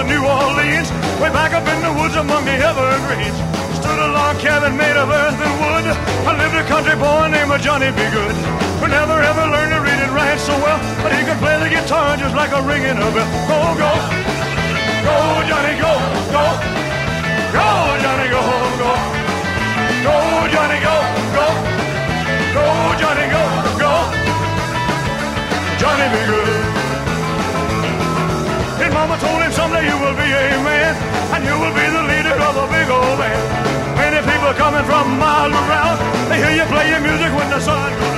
to New Orleans, way back up in the woods among the evergreens. Stood a log cabin made of earth and wood. I lived a country boy named Johnny B. Goode, who never ever learned to read and write so well, but he could play the guitar just like a ringing of bell. Go, go, go, Johnny, go, go, go, Johnny, go, go, go, Johnny, go, go, go, Johnny, go, go, Johnny, be good. His mama told will be the leader of a big old band. Many people coming from miles around, they hear you play your music when the sun goes.